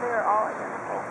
They're all identical.